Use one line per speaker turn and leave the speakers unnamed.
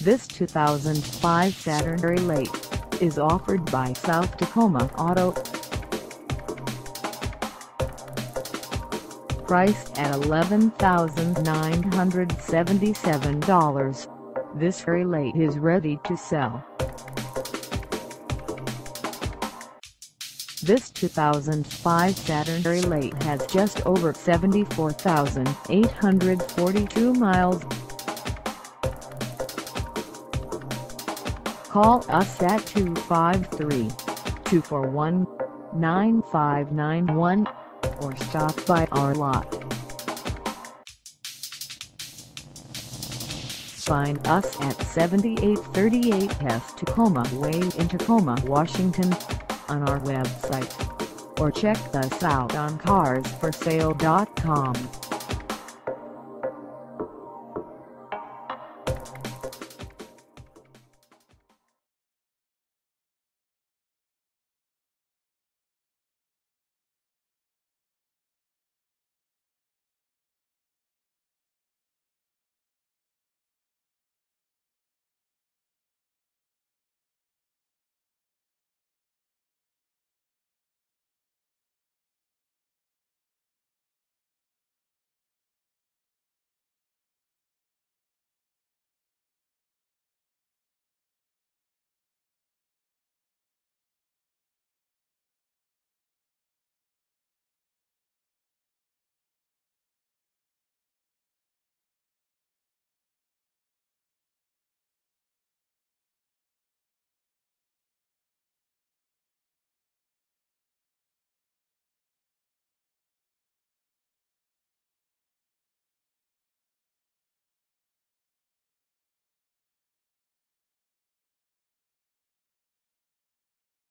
This 2005 Saturn Relay is offered by South Tacoma Auto. Priced at $11,977, this Relay is ready to sell. This 2005 Saturn Relay has just over 74,842 miles. Call us at 253-241-9591 or stop by our lot. Find us at 7838 West Tacoma Way in Tacoma, Washington on our website or check us out on carsforsale.com.